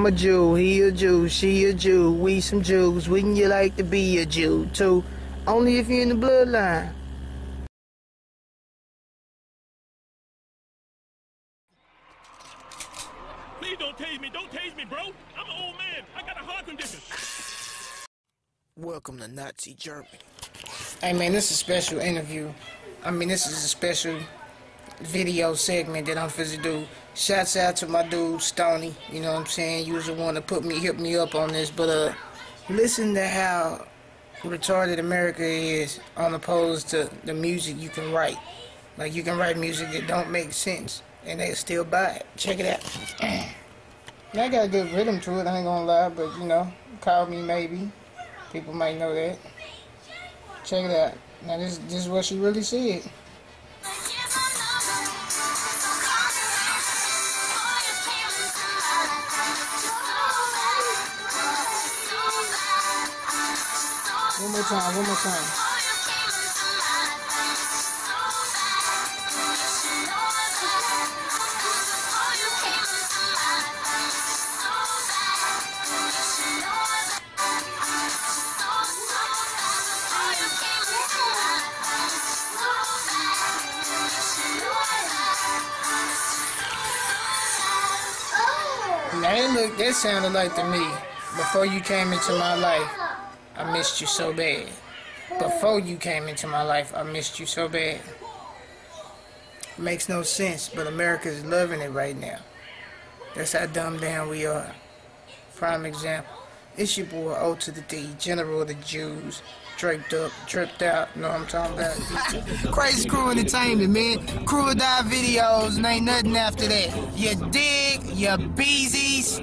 I'm a Jew, he a Jew, she a Jew, we some Jews. Wouldn't you like to be a Jew too? Only if you're in the bloodline. Please don't tase me. Don't tase me, bro. I'm an old man. I got a heart condition. Welcome to Nazi Germany. Hey man, this is a special interview. I mean, this is a special video segment that I'm to do. Shouts out to my dude Stoney. You know what I'm saying? You was the one to put me, hit me up on this. But uh, listen to how retarded America is, on opposed to the music you can write. Like you can write music that don't make sense, and they still buy it. Check it out. I got a good rhythm to it. I ain't gonna lie, but you know, call me maybe. People might know that. Check it out. Now this this is what she really said. One more time, one more time. Oh. Now it look that sounded like to me. Before you came into my life, I missed you so bad. Before you came into my life, I missed you so bad. Makes no sense, but America's loving it right now. That's how dumbed down we are. Prime example. It's your boy O to the D, General of the Jews, draped up, tripped out, know what I'm talking about? Crazy Crew Entertainment, man. Crew or Die videos, and ain't nothing after that. You dig, you beezies.